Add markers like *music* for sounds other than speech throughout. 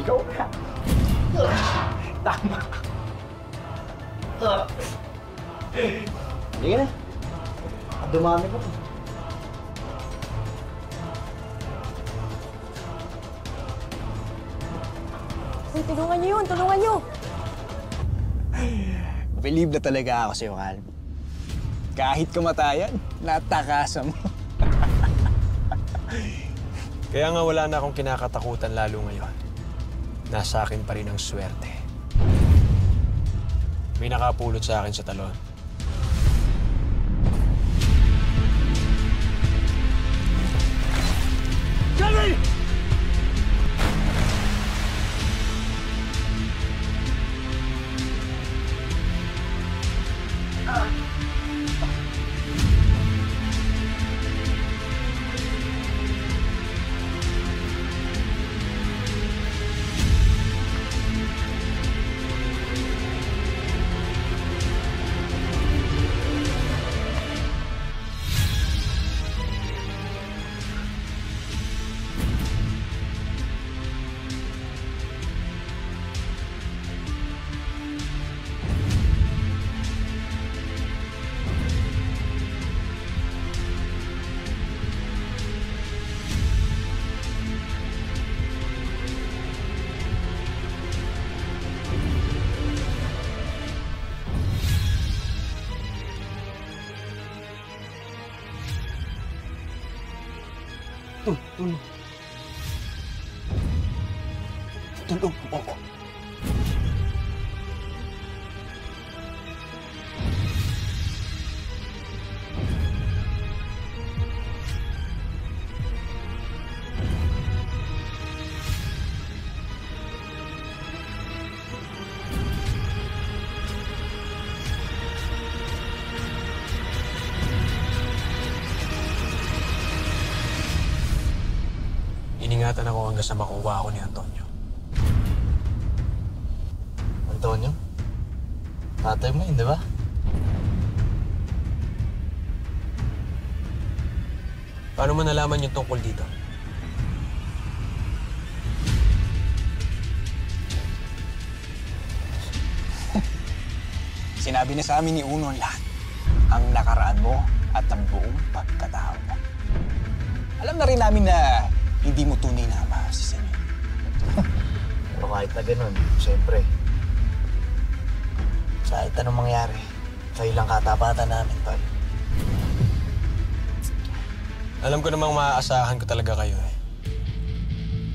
Ikaw na. Tama. Sige na. Dumami ko. Uy, tulungan niyo yun! Tulungan niyo! Believe na talaga ako sa'yo, Cal. Kahit kamatayan, natakasa mo. Kaya nga wala na akong kinakatakutan lalo ngayon. Nasa akin pa rin ang swerte. May nakapulot sa akin sa talon. Tulog mo ako. Iningatan ako hanggang sa makuha ako ni Antonio. Antonio? Tatay mo yun, di ba? Paano mo nalaman yung tungkol dito? *laughs* Sinabi na sa amin ni Uno lahat. Ang nakaraan mo at ang buong pagkatao mo. Alam na rin namin na hindi mo tunay na ama si Senyor. Pero kahit na ganun, siyempre. Kahit anong mangyari, kayo lang katapatan namin, tol. Alam ko namang maaasahan ko talaga kayo eh.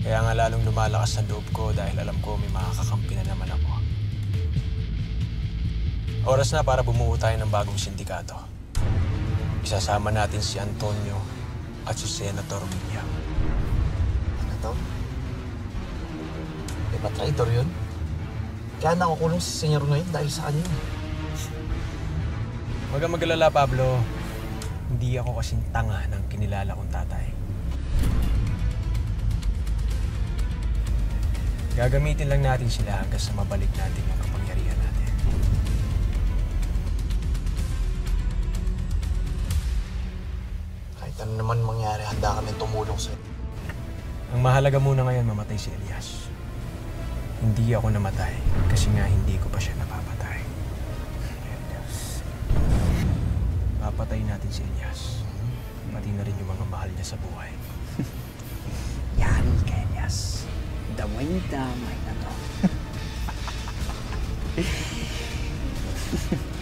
Kaya nga lalong lumalakas ang loob ko dahil alam ko may makakakampi na naman ako. Oras na para bumuo tayo ng bagong sindikato. Isasama natin si Antonio at si Senator William. To? Di ba traitor yun? Kaya nakukulong si senyor ngayon dahil sa kanya. Huwag kang magalala, Pablo. Hindi ako kasing tanga ng kinilala kong tatay. Gagamitin lang natin sila hanggang sa mabalik natin yung kapangyarihan natin. Kahit ano naman mangyari, handa kami tumulong sa'yo. Ang mahalaga muna ngayon, mamatay si Elias. Hindi ako namatay kasi nga hindi ko pa siya napapatay. Papatay natin si Elias. Pati na rin yung mga mahal niya sa buhay. *laughs* Yan, Kenyas. Damay-damay na to. *laughs*